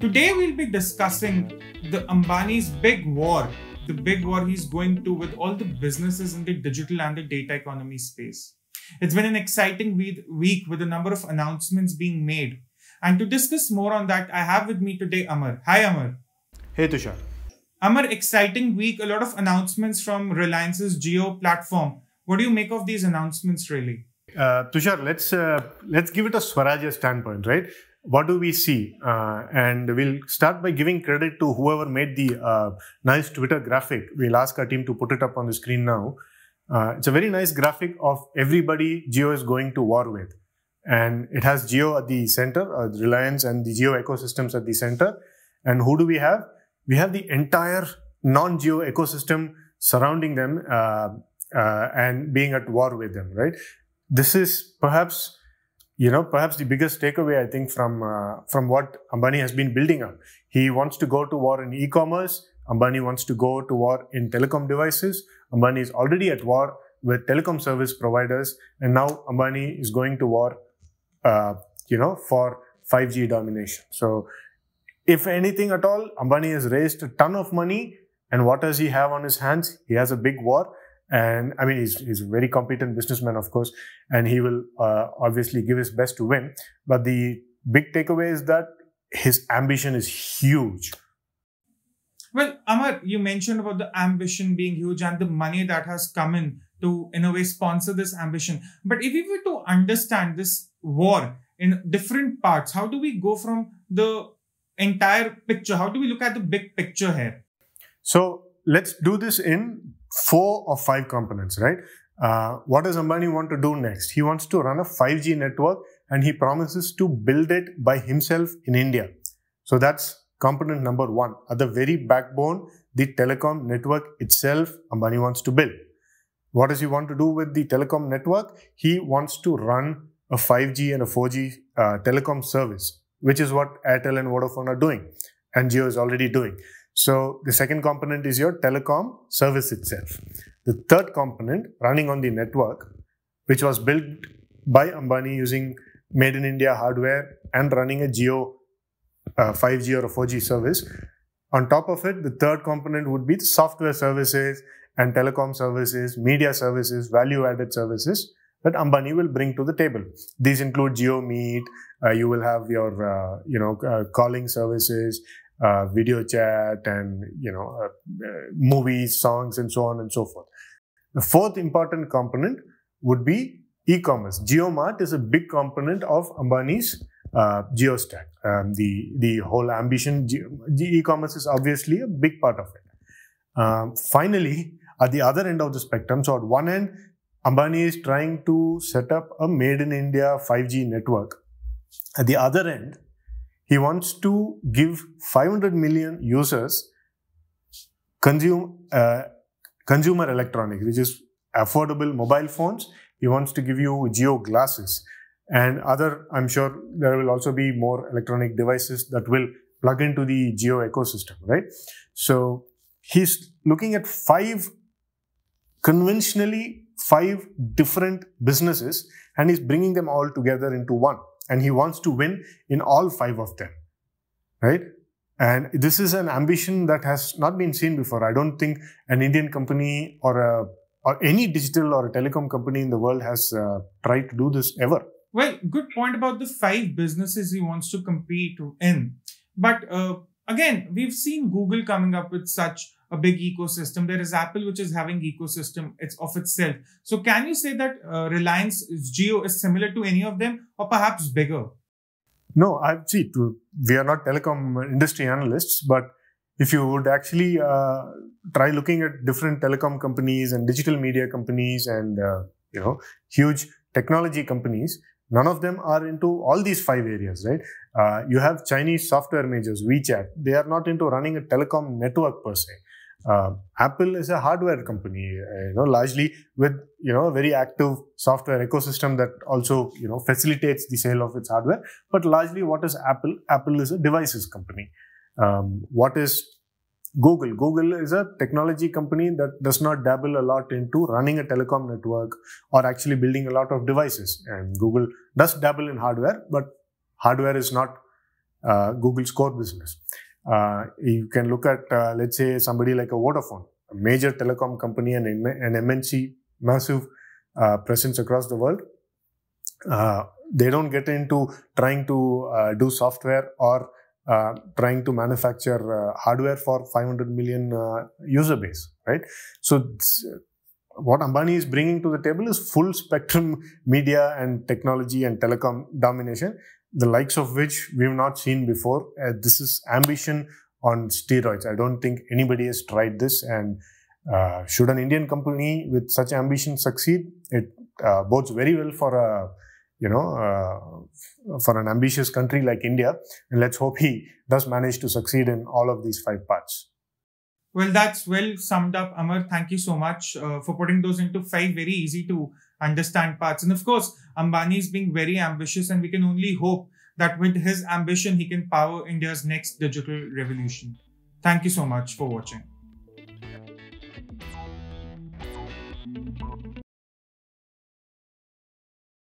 Today we'll be discussing the Ambani's big war, the big war he's going to with all the businesses in the digital and the data economy space. It's been an exciting week with a number of announcements being made. And to discuss more on that, I have with me today Amar. Hi Amar. Hey Tushar. Amar, exciting week, a lot of announcements from Reliance's Jio platform. What do you make of these announcements really? Uh, Tushar, let's uh, let's give it a Swarajya standpoint, right? What do we see? Uh, and we'll start by giving credit to whoever made the uh, nice Twitter graphic. We'll ask our team to put it up on the screen now. Uh, it's a very nice graphic of everybody Jio is going to war with. And it has Jio at the center, uh, Reliance and the Jio ecosystems at the center. And who do we have? We have the entire non-Jio ecosystem surrounding them uh, uh, and being at war with them, right? This is perhaps, you know, perhaps the biggest takeaway I think from uh, from what Ambani has been building up. He wants to go to war in e-commerce. Ambani wants to go to war in telecom devices. Ambani is already at war with telecom service providers, and now Ambani is going to war, uh, you know, for 5G domination. So, if anything at all, Ambani has raised a ton of money, and what does he have on his hands? He has a big war, and I mean, he's, he's a very competent businessman, of course, and he will uh, obviously give his best to win. But the big takeaway is that his ambition is huge. Well, Amar, you mentioned about the ambition being huge and the money that has come in to, in a way, sponsor this ambition. But if we were to understand this war in different parts, how do we go from the entire picture? How do we look at the big picture here? So let's do this in four or five components, right? Uh, what does Ambani want to do next? He wants to run a 5G network and he promises to build it by himself in India. So that's component number one. At the very backbone, the telecom network itself, Ambani wants to build. What does he want to do with the telecom network? He wants to run a 5G and a 4G uh, telecom service, which is what Airtel and Vodafone are doing, and Jio is already doing. So the second component is your telecom service itself. The third component, running on the network, which was built by Ambani using made in India hardware and running a Jio uh, 5G or a 4G service. On top of it, the third component would be the software services and telecom services, media services, value added services that Ambani will bring to the table. These include JioMeet, uh, you will have your, uh, you know, uh, calling services, uh, video chat and, you know, uh, movies, songs and so on and so forth. The fourth important component would be e-commerce. JioMart is a big component of Ambani's uh, JioStack. Um, the the whole ambition, e-commerce is obviously a big part of it. Um, finally, at the other end of the spectrum, so at one end, Ambani is trying to set up a made in India 5G network. At the other end, he wants to give 500 million users consume uh, consumer electronics, which is affordable mobile phones. He wants to give you Jio glasses and other, I'm sure there will also be more electronic devices that will plug into the Jio ecosystem, right? So he's looking at five, conventionally five different businesses and he's bringing them all together into one. And he wants to win in all five of them, right? And this is an ambition that has not been seen before. I don't think an Indian company or a or any digital or a telecom company in the world has uh, tried to do this ever. Well, good point about the five businesses he wants to compete in. But uh, again, we've seen Google coming up with such a big ecosystem. There is Apple, which is having ecosystem it's of itself. So, can you say that uh, Reliance Jio is similar to any of them, or perhaps bigger? No, I see. We are not telecom industry analysts, but if you would actually uh, try looking at different telecom companies and digital media companies and uh, you know huge technology companies None of them are into all these five areas, right? Uh, you have Chinese software majors, WeChat. They are not into running a telecom network per se. Uh, Apple is a hardware company, uh, you know, largely with you know a very active software ecosystem that also you know facilitates the sale of its hardware. But largely, what is Apple? Apple is a devices company. Um, what is Google. Google is a technology company that does not dabble a lot into running a telecom network or actually building a lot of devices. And Google does dabble in hardware, but hardware is not uh, Google's core business. Uh, you can look at, uh, let's say, somebody like a Vodafone, a major telecom company and an MNC, massive uh, presence across the world. Uh, they don't get into trying to uh, do software or trying to manufacture hardware for 500 million user base, right? So what Ambani is bringing to the table is full spectrum media and technology and telecom domination, the likes of which we've not seen before. Uh, this is ambition on steroids. I don't think anybody has tried this. And uh, should an Indian company with such ambition succeed, it uh, bodes very well for a you know uh, for an ambitious country like India. And let's hope he does manage to succeed in all of these five parts. Well, that's well summed up, Amar. Thank you so much uh, for putting those into five very easy to understand parts. And of course, Ambani is being very ambitious, and we can only hope that with his ambition, he can power India's next digital revolution. Thank you so much for watching.